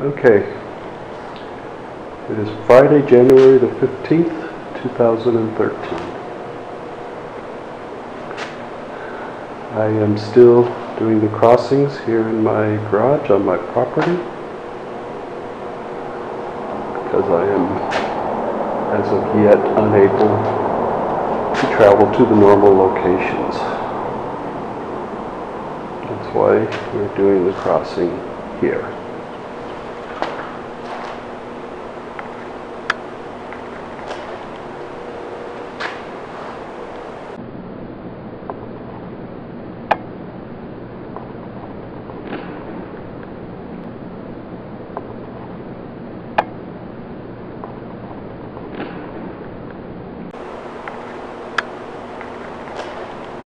Okay. It is Friday, January the 15th, 2013. I am still doing the crossings here in my garage on my property because I am, as of yet, unable to travel to the normal locations. That's why we're doing the crossing here.